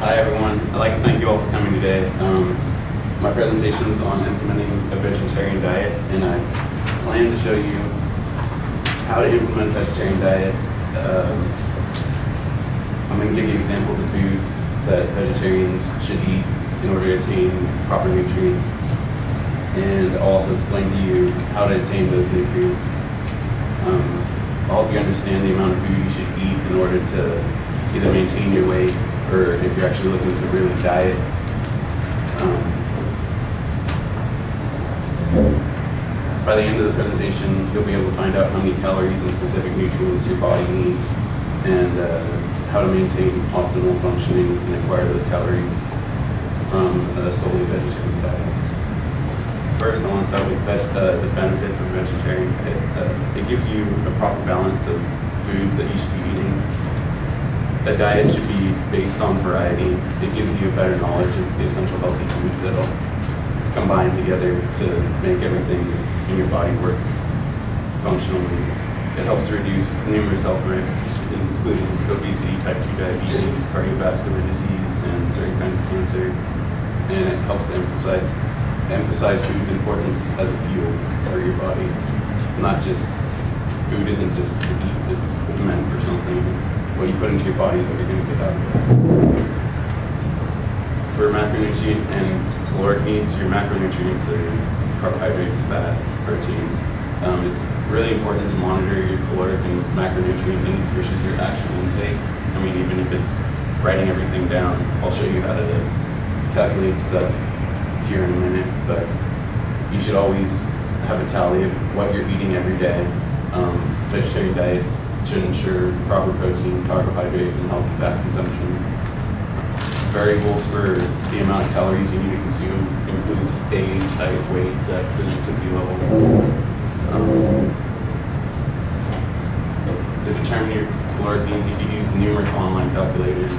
Hi, everyone. I'd like to thank you all for coming today. Um, my presentation is on implementing a vegetarian diet, and I plan to show you how to implement a vegetarian diet. Um, I'm going to give you examples of foods that vegetarians should eat in order to attain proper nutrients, and I'll also explain to you how to attain those nutrients. Um, I'll help you understand the amount of food you should eat in order to either maintain your weight or if you're actually looking to really diet. Um, by the end of the presentation, you'll be able to find out how many calories and specific nutrients your body needs and uh, how to maintain optimal functioning and acquire those calories from a solely vegetarian diet. First, I want to start with uh, the benefits of vegetarian diet. Uh, it gives you a proper balance of foods that you should be eating. A diet should be based on variety. It gives you a better knowledge of the essential healthy foods that'll combine together to make everything in your body work functionally. It helps reduce numerous health risks, including obesity, type 2 diabetes, cardiovascular disease, and certain kinds of cancer. And it helps emphasize emphasize food's importance as a fuel for your body. Not just, food isn't just to eat, it's meant for something. What you put into your body is what you're going to get out of it. For macronutrient and caloric needs, your macronutrients are carbohydrates, fats, proteins. Um, it's really important to monitor your caloric and macronutrient needs versus your actual intake. I mean, even if it's writing everything down, I'll show you how to calculate stuff here in a minute, but you should always have a tally of what you're eating every day. Um, vegetarian diets should ensure proper protein, carbohydrate, and healthy fat consumption. Variables for the amount of calories you need to consume includes age, height, weight, sex, and activity level. Um, to determine your caloric needs, you can use numerous online calculators.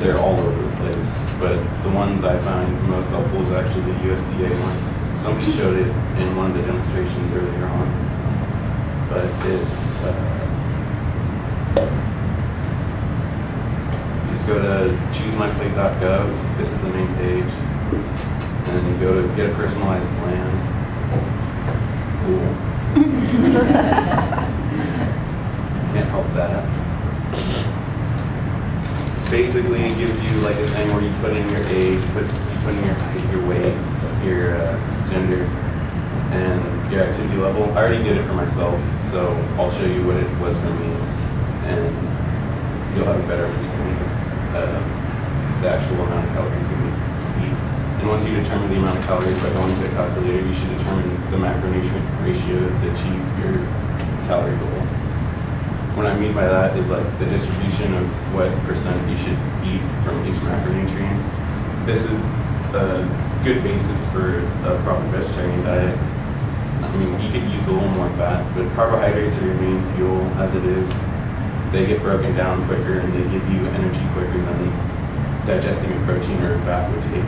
They're all over the place, but the one that I find most helpful is actually the USDA one. Somebody showed it in one of the demonstrations earlier on, but it's uh, just go to choosemyplate.gov. This is the main page, and then you go to get a personalized plan. Cool. Can't help that. Basically, it gives you like a thing where you put in your age, put, you put in your height, your weight, your uh, gender, and your activity level. I already did it for myself, so I'll show you what it was for me, and you'll have a better understanding of uh, the actual amount of calories you need to eat. And once you determine the amount of calories by going to a calculator, you should determine the macronutrient ratios to achieve your calorie goal. What I mean by that is like the distribution of what percent you should eat from each macronutrient. This is a good basis for a proper vegetarian diet. I mean, you could use a little more fat, but carbohydrates are your main fuel as it is. They get broken down quicker and they give you energy quicker than digesting a protein or a fat would take.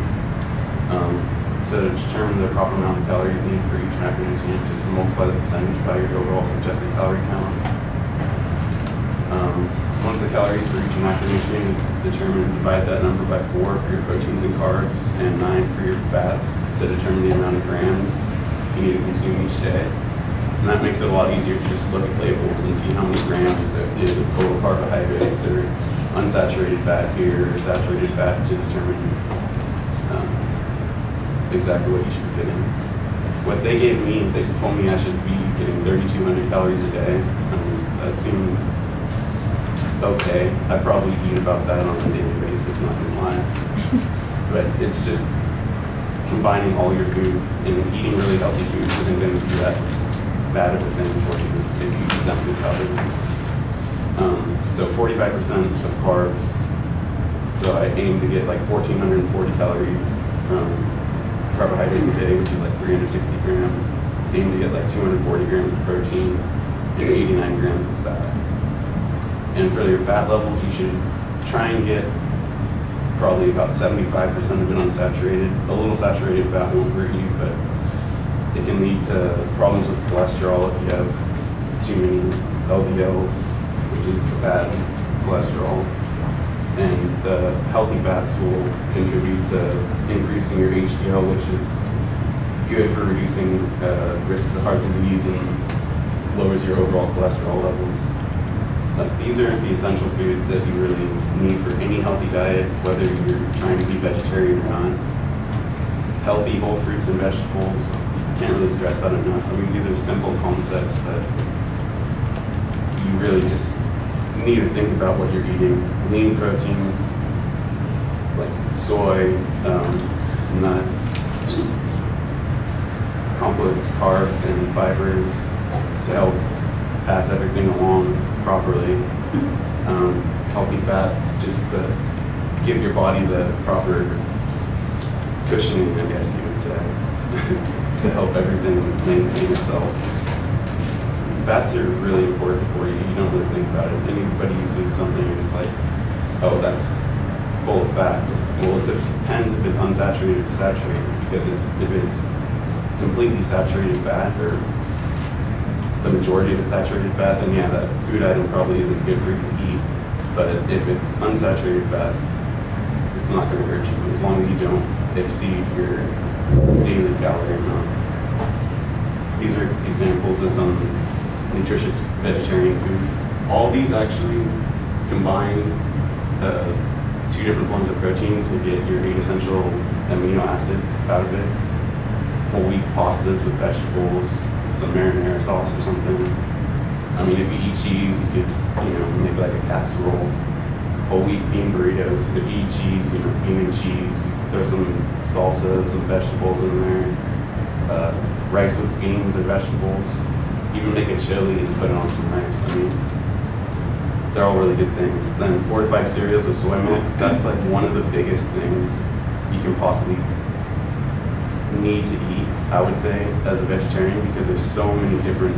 Um, so to determine the proper amount of calories needed for each macronutrient, just multiply the percentage by your overall suggested calorie count. Um, once the calories for each macronutrient is determined, divide that number by four for your proteins and carbs, and nine for your fats to determine the amount of grams you need to consume each day. And that makes it a lot easier to just look at labels and see how many grams is of total carbohydrates or unsaturated fat here or saturated fat to determine um, exactly what you should get in. What they gave me, they told me I should be getting 3,200 calories a day. Um, that seemed it's okay. I probably eat about that on a daily basis, not gonna lie. but it's just combining all your foods and eating really healthy foods isn't going to be that bad of you if you calories. Um, so 45% of carbs. So I aim to get like 1,440 calories from carbohydrates a day, which is like 360 grams. Aim to get like 240 grams of protein and 89 grams of fat. And for your fat levels, you should try and get probably about 75% of it unsaturated. A little saturated fat won't hurt you, but it can lead to problems with cholesterol if you have too many LDLs, which is bad cholesterol. And the healthy fats will contribute to increasing your HDL, which is good for reducing uh, risks of heart disease and lowers your overall cholesterol levels. Like these are the essential foods that you really need for any healthy diet, whether you're trying to be vegetarian or not. Healthy whole fruits and vegetables. Can't really stress that enough. I mean, these are simple concepts, but you really just need to think about what you're eating. Lean proteins, like soy, um, nuts, complex carbs and fibers to help pass everything along properly. Um, healthy fats, just to give your body the proper cushioning, I guess you would say, to help everything maintain itself. Fats are really important for you. You don't really think about it. Anybody uses something and it's like, oh, that's full of fats. Well, it depends if it's unsaturated or saturated. Because if, if it's completely saturated fat or the majority of it's saturated fat, then yeah, that food item probably isn't good for you to eat. But if it's unsaturated fats, it's not going to hurt you as long as you don't exceed your daily calorie amount. These are examples of some nutritious vegetarian food. All these actually combine uh, two different forms of protein to get your eight essential amino acids out of it. Whole wheat pastas with vegetables, some marinara sauce or something. I mean, if you eat cheese, you could, you know, make like a casserole. Whole wheat bean burritos. If you eat cheese, you know, bean and cheese. Throw some salsa, some vegetables in there. Uh, rice with beans or vegetables. Even make a chili and put it on some rice. I mean, they're all really good things. Then fortified cereals with soy milk. That's like one of the biggest things you can possibly need to eat, I would say, as a vegetarian because there's so many different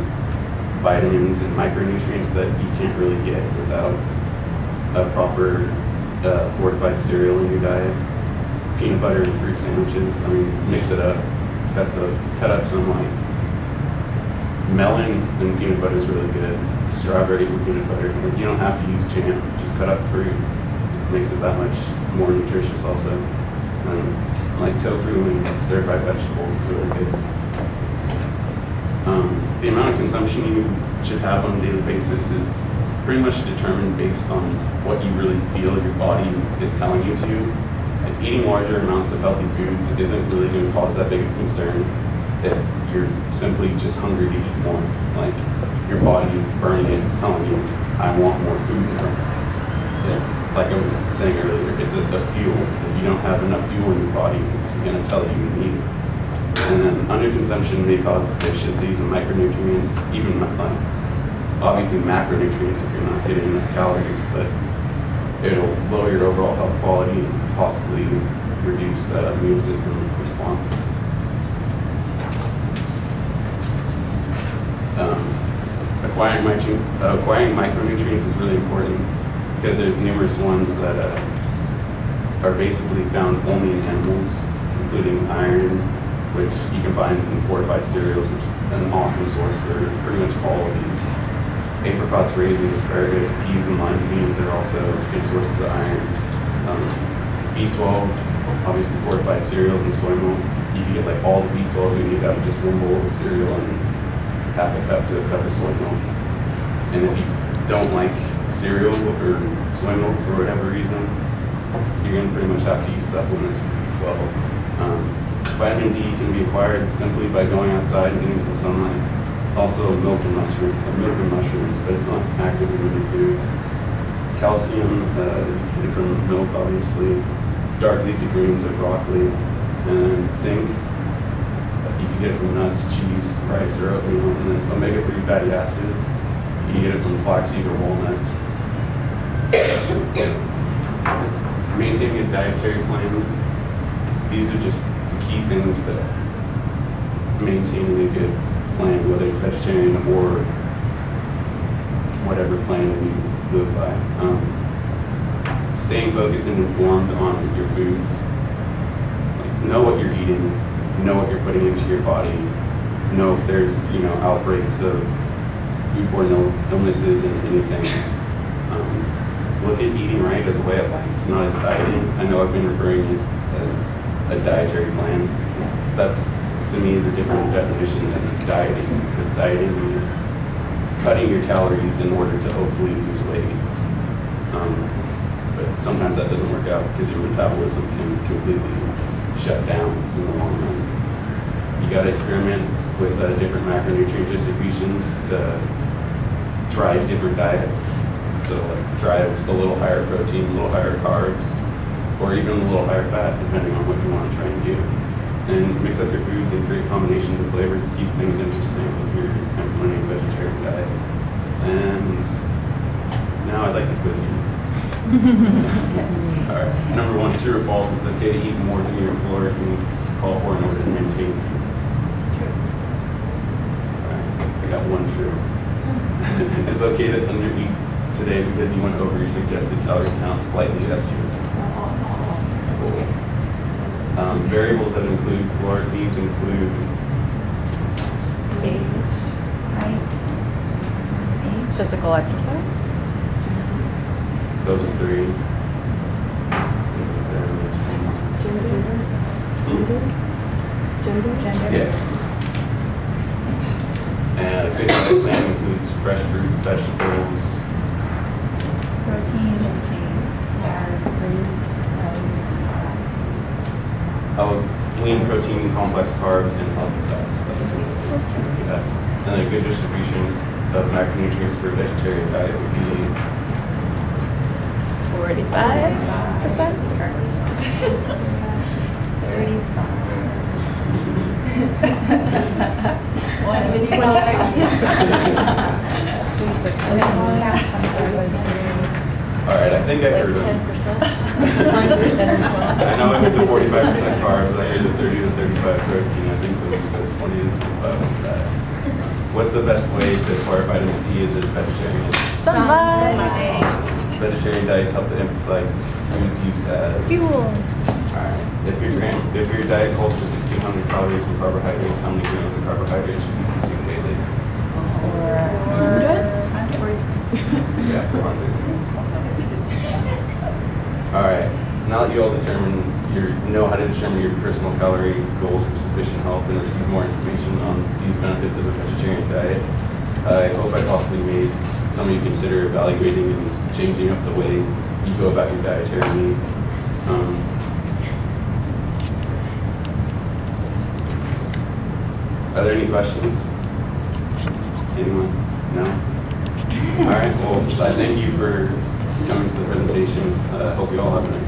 vitamins and micronutrients that you can't really get without a proper uh, fortified cereal in your diet. Peanut butter and fruit sandwiches, I mean, mix it up. Cut, some, cut up some like melon and peanut butter is really good. Strawberries and peanut butter. You don't have to use jam, just cut up fruit. It makes it that much more nutritious also. Um, like tofu and stir fried vegetables is really good. Um, the amount of consumption you should have on a daily basis is pretty much determined based on what you really feel your body is telling you to. Eating larger amounts of healthy foods isn't really going to cause that big of a concern if you're simply just hungry to eat more. Like your body is burning it, it's telling you, I want more food it. Like I was saying earlier, it's a, a fuel. If you don't have enough fuel in your body, it's going to tell you you need it. And then underconsumption may cause deficiencies in micronutrients, even like obviously macronutrients if you're not getting enough calories, but it'll lower your overall health quality and possibly reduce uh, immune system response. Um, acquiring, uh, acquiring micronutrients is really important because there's numerous ones that uh, are basically found only in animals, including iron, which you can find in fortified cereals, which is an awesome source for pretty much all of these. Apricots, raisins, asparagus, peas, and lima beans are also good sources of iron. Um, B12, obviously fortified cereals and soy milk. You can get like all the B12 you need out of just one bowl of cereal and half a cup to a cup of soy milk. And if you don't like cereal or soy milk for whatever reason, you're gonna pretty much have to use supplements for B12. Um, vitamin D can be acquired simply by going outside and getting some sunlight. Also milk and mushroom, uh, milk and mushrooms, but it's not active in many foods. Calcium, uh, milk, obviously. Dark leafy greens like broccoli. And zinc, you can get it from nuts, cheese, rice, or oatmeal. And then omega-3 fatty acids, you can get it from flaxseed or walnuts. Maintaining a dietary plan. These are just the key things that maintaining a good plan, whether it's vegetarian or whatever plan that you live by. Um, staying focused and informed on your foods. Like, know what you're eating, know what you're putting into your body, know if there's you know outbreaks of foodborne Ill- illnesses and anything. Um, look at eating right as a way of life, not as dieting. I know I've been referring it as a dietary plan. That's, to me, is a different definition than dieting, because dieting means cutting your calories in order to hopefully lose weight. Um, but sometimes that doesn't work out because your metabolism can completely shut down in the long run. You got to experiment with uh, different macronutrient distributions to try different diets. So like try a little higher protein, a little higher carbs, or even a little higher fat, depending on what you want to try and do. And mix up your foods and create combinations of flavors to keep things interesting if you're implementing a vegetarian diet. And now I'd like to quiz you. All right. Number one, true or false? It's okay to eat more than your caloric needs call for in order to maintain. True. All right. I got one true. it's okay to undereat today because you went over your suggested calorie count slightly yesterday. Cool. Um, variables that include caloric needs include Age, height, Physical exercise? those are three. gender, gender. Gender. Yeah. And a good plan includes fresh fruits, vegetables, Protein, carbs, carbs, I was lean protein, complex carbs, and healthy fats. That was what it was trying to get at. And then a good distribution of macronutrients for a vegetarian diet would be Forty-five percent carbs. thirty-five. All right, I think I heard like 10%? I know I heard the 45% carbs, I heard the 30 to 35 protein, I think somebody said 20 to 25. What's the best way to acquire vitamin D? Is it vegetarian? Sunlight! Vegetarian diets help to emphasize foods you said fuel. All right. If your, if your diet calls for 1,600 calories from carbohydrates, how many grams of carbohydrates should you consume daily? 400? 100. Yeah, 400. All right. Now that you all determine your know how to determine your personal calorie goals for sufficient health and receive more information on these benefits of a vegetarian diet, I hope I possibly made some of you consider evaluating and changing up the way you go about your dietary needs. Um, are there any questions? Anyone? No? All right, well, I thank you for coming to the presentation. Uh, I hope you all have a nice